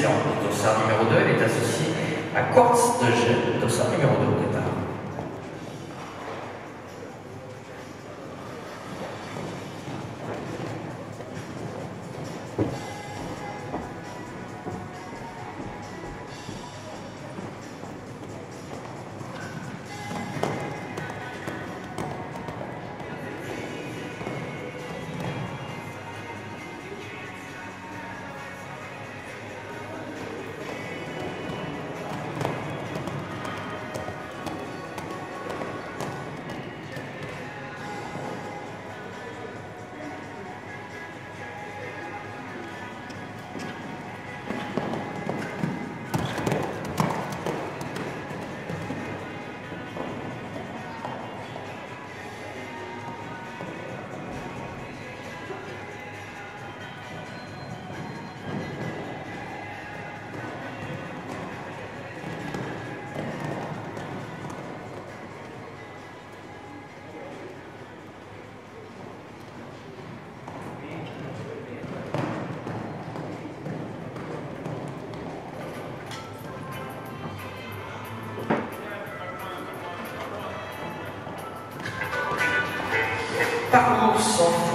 excellent. Le dossard numéro 2, est associé à Quartz de G, dossard numéro 2 au départ. Tá Paulo só.